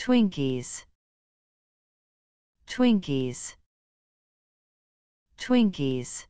Twinkies. Twinkies. Twinkies.